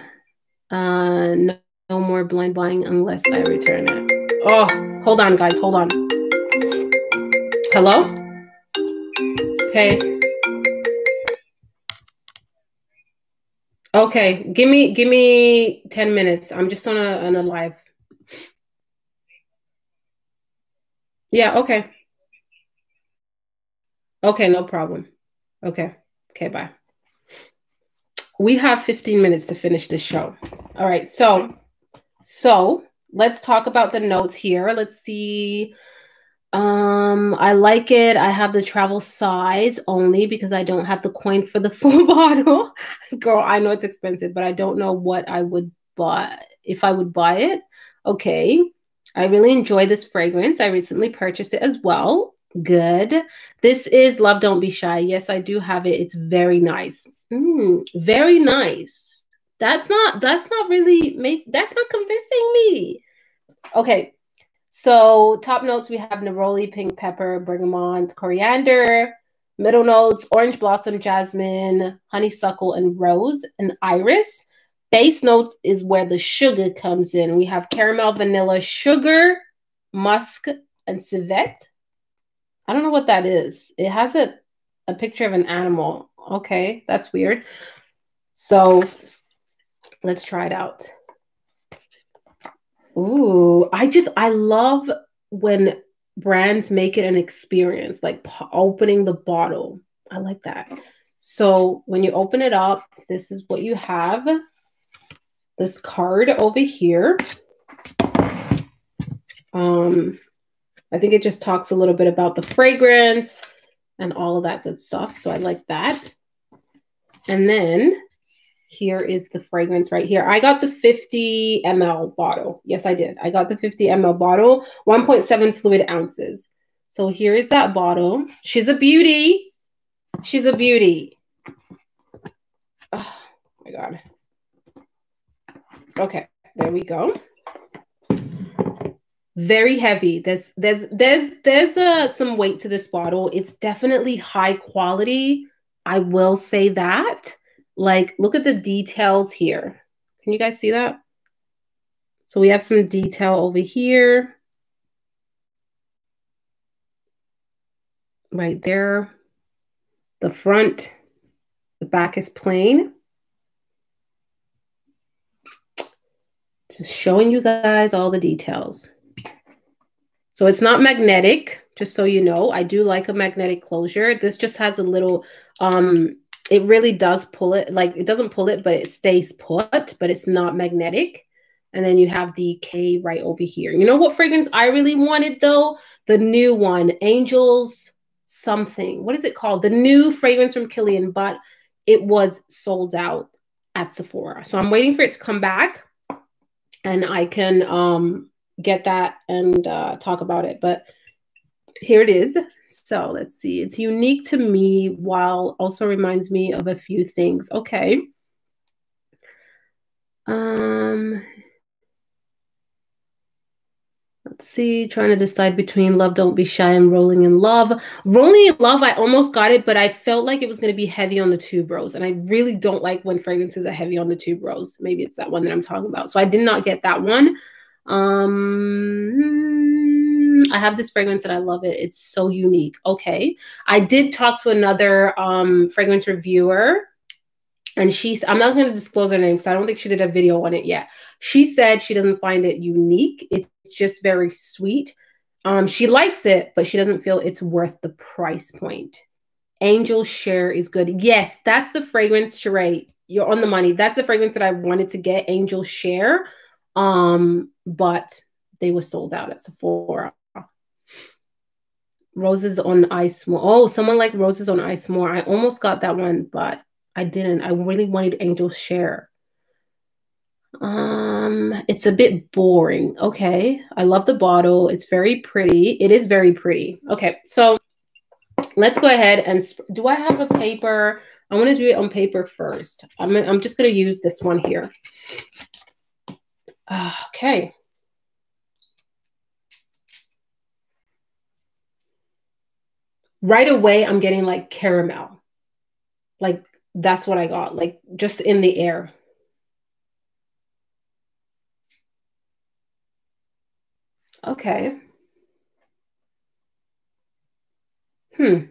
Uh, no, no more blind buying unless I return it. Oh, hold on, guys. Hold on. Hello? Okay. Okay, give me give me 10 minutes. I'm just on a on a live. Yeah, okay. Okay, no problem. Okay. Okay, bye. We have 15 minutes to finish this show. All right. So, so let's talk about the notes here. Let's see um, I like it. I have the travel size only because I don't have the coin for the <laughs> full bottle. Girl, I know it's expensive, but I don't know what I would buy if I would buy it. Okay. I really enjoy this fragrance. I recently purchased it as well. Good. This is Love Don't Be Shy. Yes, I do have it. It's very nice. Mm, very nice. That's not that's not really make that's not convincing me. Okay, so top notes, we have neroli, pink pepper, bergamot, coriander. Middle notes, orange blossom, jasmine, honeysuckle, and rose, and iris. Base notes is where the sugar comes in. We have caramel, vanilla, sugar, musk, and civet. I don't know what that is. It has a, a picture of an animal. Okay, that's weird. So let's try it out. Ooh, I just I love when brands make it an experience, like opening the bottle. I like that. So when you open it up, this is what you have. This card over here. Um, I think it just talks a little bit about the fragrance. and all of that good stuff. So I like that. And then here is the fragrance right here. I got the 50 ml bottle. Yes, I did. I got the 50 ml bottle, 1.7 fluid ounces. So here is that bottle. She's a beauty. She's a beauty. Oh my God. Okay, there we go. Very heavy. There's there's there's there's uh, some weight to this bottle. It's definitely high quality. I will say that. Like, look at the details here. Can you guys see that? So we have some detail over here. Right there. The front, the back is plain. Just showing you guys all the details. So it's not magnetic, just so you know. I do like a magnetic closure. This just has a little um it really does pull it like it doesn't pull it but it stays put but it's not magnetic. And then you have the k right over here. You know what fragrance i really wanted though? The new one angels something. What is it called? The new fragrance from Kilian but it was sold out at sephora. So i'm waiting for it to come back and i can um get that and uh, talk about it. But here it is so let's see. It's unique to me while also reminds me of a few things. Okay. Um, let's see. Trying to decide between Love Don't Be Shy and Rolling in Love. Rolling in Love, I almost got it, but I felt like it was going to be heavy on the tuberose. And I really don't like when fragrances are heavy on the tuberose. Maybe it's that one that I'm talking about. So I did not get that one. Um, I have this fragrance and I love it. It's so unique. Okay. I did talk to another um, fragrance reviewer and she's i'm not going to disclose her name because i don't think she did a video on it yet. She said she doesn't find it unique. It's just very sweet. Um she likes it but she doesn't feel it's worth the price point. Angel share is good. Yes that's the fragrance Sheree. you're on the money. That's the fragrance that i wanted to get angel share. Um but they were sold out at sephora Roses on Ice more. Oh, someone like Roses on Ice more. I almost got that one, but I didn't. I really wanted Angel Share. Um, it's a bit boring. Okay. I love the bottle. It's very pretty. It is very pretty. Okay. So let's go ahead and do I have a paper? I want to do it on paper first. I'm, I'm just going to use this one here. Okay. Right away I'm getting like caramel. Like that's what I got, like just in the air. Okay. Hmm.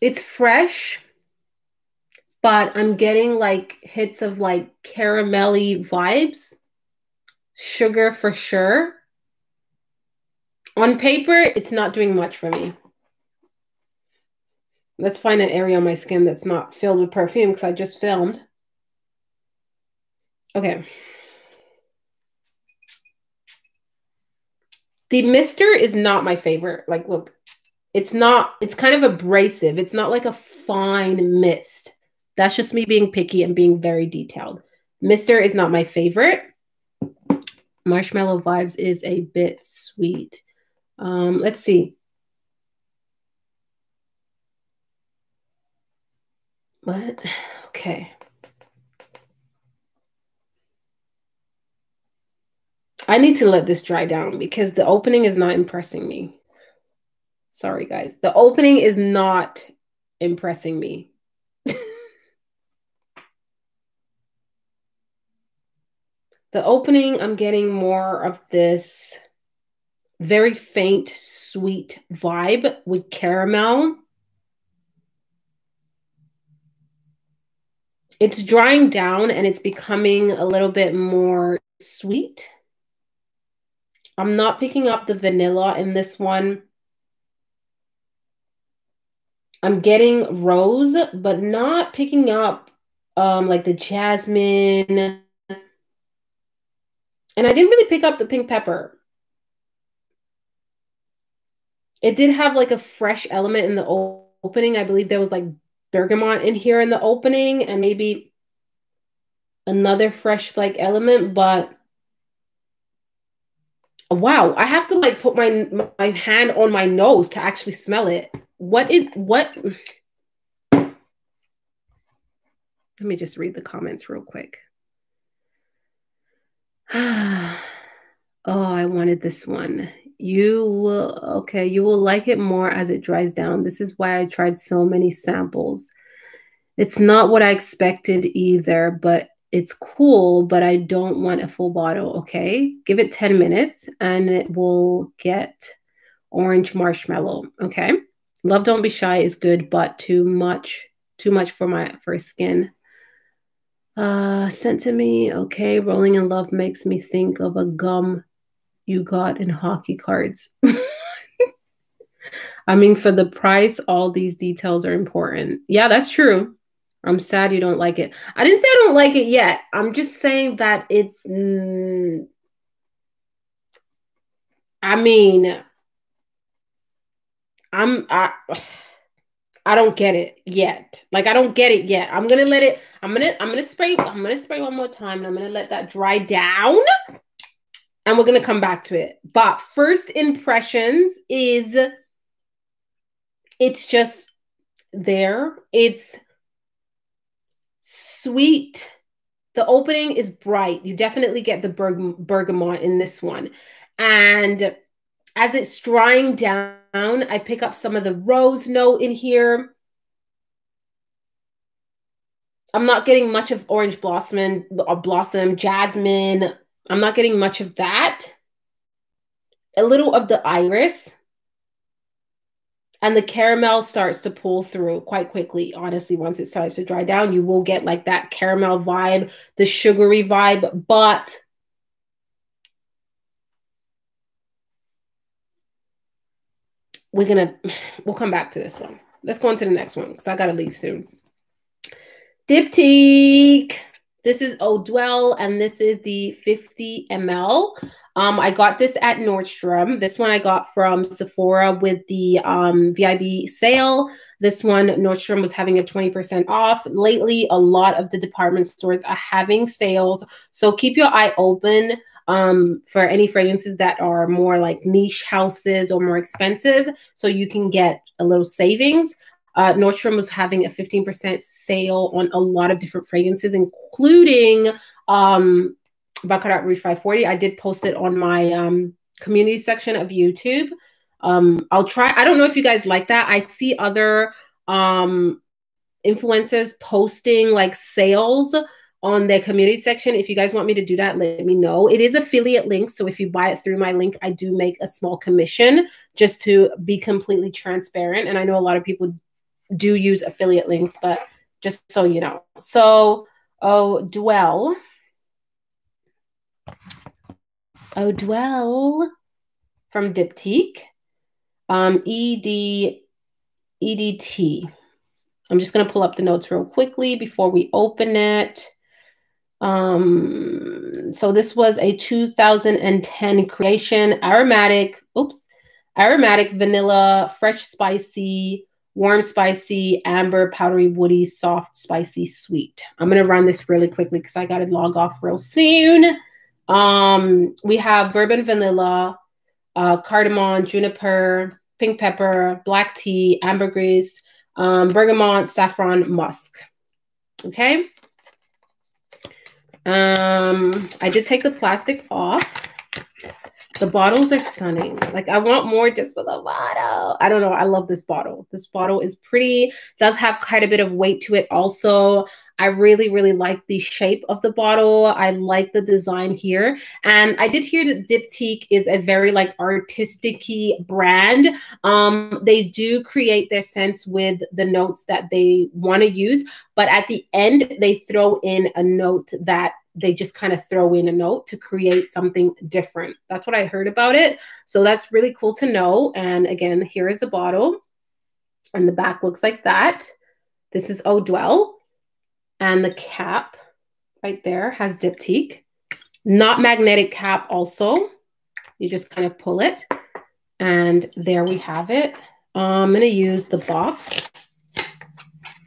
It's fresh but I'm getting like hits of like caramelly vibes. Sugar for sure. On paper, it's not doing much for me. Let's find an area on my skin that's not filled with perfume because I just filmed. Okay. The mister is not my favorite. Like, look, it's not, it's kind of abrasive. It's not like a fine mist. That's just me being picky and being very detailed. Mister is not my favorite. Marshmallow Vibes is a bit sweet. Um, let's see. What? <sighs> Okay. I need to let this dry down because the opening is not impressing me. Sorry, guys. The opening is not impressing me. The opening, I'm getting more of this very faint, sweet vibe with caramel. It's drying down and it's becoming a little bit more sweet. I'm not picking up the vanilla in this one. I'm getting rose, but not picking up um, like the jasmine. And I didn't really pick up the pink pepper. It did have like a fresh element in the opening. I believe there was like bergamot in here in the opening and maybe another fresh like element, but wow, I have to like put my my hand on my nose to actually smell it. What is what Let me just read the comments real quick. <sighs> oh, I wanted this one. You will, okay, you will like it more as it dries down. This is why I tried so many samples. It's not what I expected either, but it's cool, but I don't want a full bottle. Okay. Give it 10 minutes and it will get orange marshmallow. Okay. Love Don't Be Shy is good, but too much, too much for my for skin. Uh sent to me. Okay. Rolling in Love makes me think of a gum you got in hockey cards. <laughs> I mean, for the price, all these details are important. Yeah, that's true. I'm sad you don't like it. I didn't say I don't like it yet. I'm just saying that it's. Mm, I mean, I'm. I, I don't get it yet. Like I don't get it yet. I'm gonna let it. I'm gonna. I'm gonna spray. I'm gonna spray one more time, and I'm gonna let that dry down and we're to come back to it. But first impressions is it's just there. It's sweet. The opening is bright. You definitely get the berg- bergamot in this one. And as it's drying down, I pick up some of the rose note in here. I'm not getting much of orange blossom, uh, blossom, jasmine, I'm not getting much of that. A little of the iris. And the caramel starts to pull through quite quickly. Honestly, once it starts to dry down, you will get like that caramel vibe, the sugary vibe, but we're gonna <sighs> we'll come back to this one. Let's go on to the next one because I gotta leave soon. Diptyque. This is Eau Duelle, and this is the 50 ml. Um, I got this at Nordstrom. This one I got from Sephora with the um, VIB sale. This one, Nordstrom was having a 20% off. Lately, a lot of the department stores are having sales. So keep your eye open um, for any fragrances that are more like niche houses or more expensive so you can get a little savings. Uh, Nordstrom was having a 15% sale on a lot of different fragrances, including um, Baccarat Rouge 540. I did post it on my um, community section of YouTube. Um, I'll try. I don't know if you guys like that. I see other um, influencers posting like sales on their community section. If you guys want me to do that, let me know. It is affiliate links. So if you buy it through my link, I do make a small commission just to be completely transparent. And I know a lot of people do use affiliate links, but just so you know. So, oh, dwell. Oh, dwell from Diptyque. Um, ED, EDT. I'm just going to pull up the notes real quickly before we open it. Um, so this was a 2010 creation, aromatic, oops, aromatic vanilla, fresh spicy, warm, spicy, amber, powdery, woody, soft, spicy, sweet. I'm going to run this really quickly because I got to log off real soon. Um, we have bourbon vanilla, uh, cardamom, juniper, pink pepper, black tea, ambergris, um, bergamot, saffron, musk. Okay. Um, I did take the plastic off. The bottles are stunning. Like I want more just for the bottle. I don't know. I love this bottle. This bottle is pretty, does have quite a bit of weight to it also. I really, really like the shape of the bottle. I like the design here. And I did hear that Diptyque is a very like artistic brand. Um, they do create their scents with the notes that they want to use. But at the end, they throw in a note that they just kind of throw in a note to create something different. That's what I heard about it. So that's really cool to know. And again, here is the bottle. And the back looks like that. This is Eau Duelle. And the cap right there has diptyque. Not magnetic cap also. You just kind of pull it. And there we have it. Um, I'm going to use the box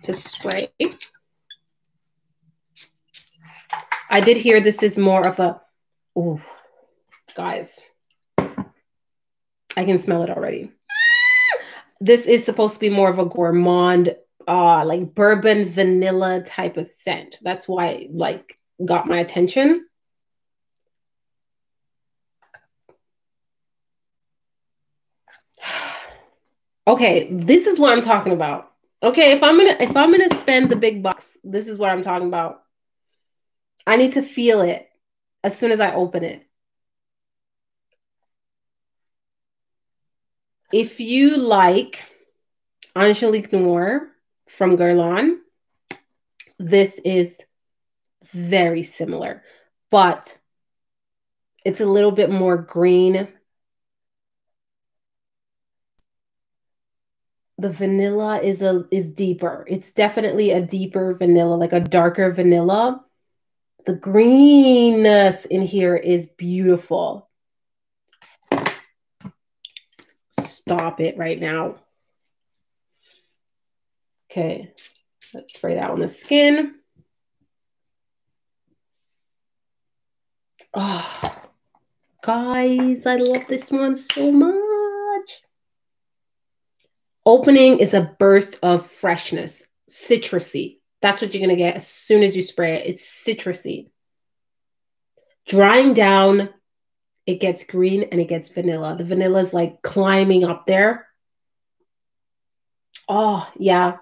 to spray. I did hear this is more of a, oh, guys, I can smell it already. This is supposed to be more of a gourmand, uh, like bourbon vanilla type of scent. That's why it, like got my attention. <sighs> okay, this is what I'm talking about. Okay, if I'm gonna if I'm gonna spend the big bucks, this is what I'm talking about. I need to feel it as soon as I open it. If you like Angélique Noire from Guerlain, this is very similar, but it's a little bit more green. The vanilla is a is deeper. It's definitely a deeper vanilla, like a darker vanilla. The greenness in here is beautiful. Stop it right now. Okay, let's spray that on the skin. Oh, guys, I love this one so much. Opening is a burst of freshness, citrusy. That's what you're going to get as soon as you spray it. It's citrusy. Drying down, it gets green and it gets vanilla. The vanilla is like climbing up there. Oh, yeah.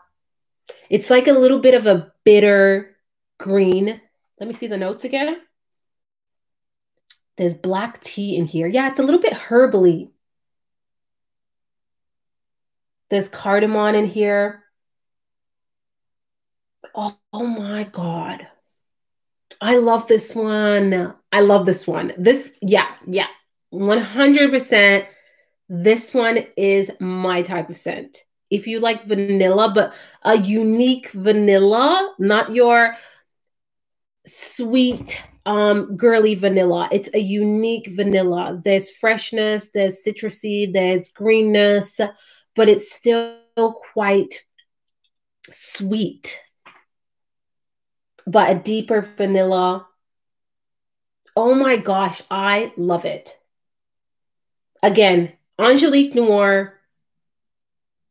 It's like a little bit of a bitter green. Let me see the notes again. There's black tea in here. Yeah, it's a little bit herbally. There's cardamom in here. Oh, oh my God. I love this one. I love this one. This, yeah, yeah, 100%. This one is my type of scent. If you like vanilla, but a unique vanilla, not your sweet, um, girly vanilla. It's a unique vanilla. There's freshness, there's citrusy, there's greenness, but it's still quite sweet but a deeper vanilla. Oh my gosh, I love it. Again, Angélique Noire.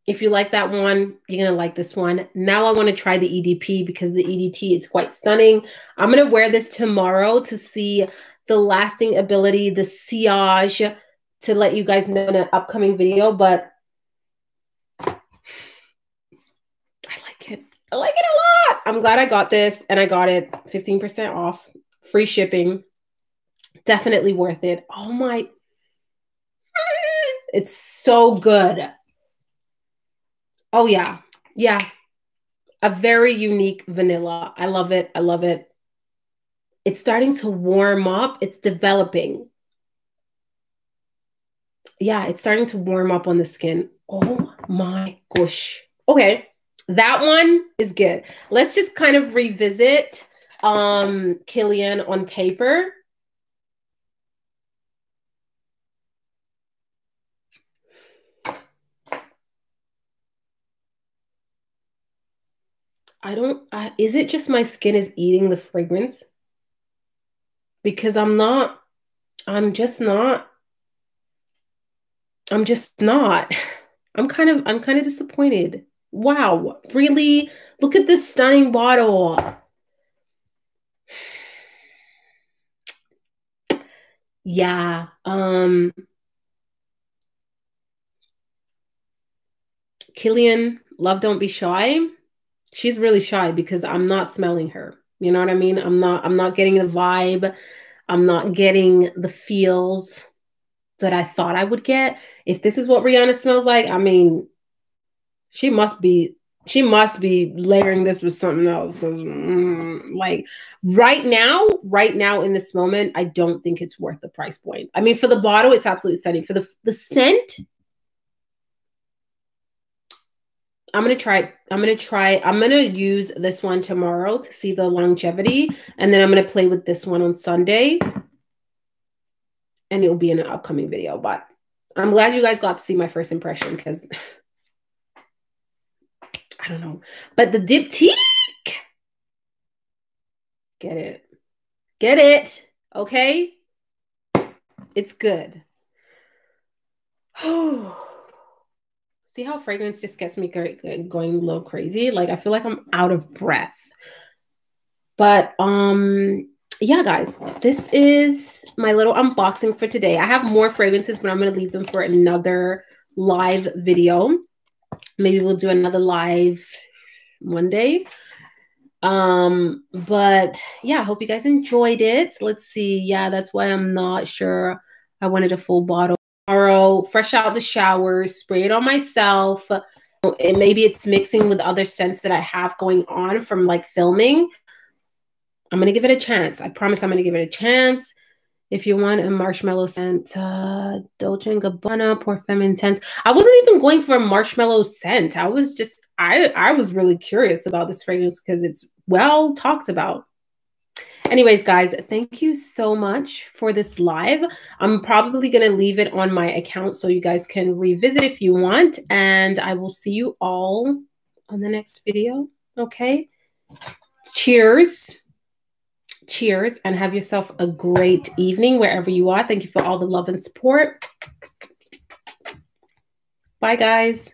If you like that one, you're going to like this one. Now I want to try the EDP because the EDT is quite stunning. I'm going to wear this tomorrow to see the lasting ability, the sillage, to let you guys know in an upcoming video. But I like it. I like it a lot. I'm glad I got this and I got it 15% off, free shipping. Definitely worth it. Oh my. <laughs> It's so good. Oh, yeah. Yeah. A very unique vanilla. I love it. I love it. It's starting to warm up. It's developing. Yeah, it's starting to warm up on the skin. Oh my gosh. Okay that one is good. Let's just kind of revisit um, Kilian on paper. I don't, I, is it just my skin is eating the fragrance? Because I'm not, I'm just not, I'm just not. <laughs> I'm kind of, I'm kind of disappointed. Wow, really? Look at this stunning bottle. Yeah. Um Kilian, love don't be shy. She's really shy because I'm not smelling her. You know what I mean? I'm not I'm not getting the vibe. I'm not getting the feels that I thought I would get. If this is what Rihanna smells like, I mean, she must be she must be layering this with something else because mm, like right now right now in this moment i don't think it's worth the price point i mean for the bottle it's absolutely stunning for the the scent I'm gonna try. I'm gonna try. I'm gonna use this one tomorrow to see the longevity, and then I'm gonna play with this one on Sunday, and it will be in an upcoming video. But I'm glad you guys got to see my first impression because <laughs> I don't know. But the diptyque, get it, get it, okay? It's good. Oh. <sighs> See how fragrance just gets me going a little crazy? Like I feel like I'm out of breath. But um yeah, guys, this is my little unboxing for today. I have more fragrances, but I'm going to leave them for another live video. Maybe we'll do another live one day. Um, but yeah, I hope you guys enjoyed it. Let's see. Yeah, that's why I'm not sure. I wanted a full bottle tomorrow, fresh out the shower, spray it on myself. And maybe it's mixing with other scents that I have going on from like filming. I'm to give it a chance. I promise I'm to give it a chance. If you want a marshmallow scent, uh, Dolce & Gabbana, Femme Intense. I wasn't even going for a marshmallow scent. I was just, I, I was really curious about this fragrance because it's well talked about. Anyways, guys, thank you so much for this live. I'm probably going to leave it on my account so you guys can revisit if you want. And I will see you all on the next video. Okay. Cheers. Cheers and have yourself a great evening wherever you are. Thank you for all the love and support. Bye, guys.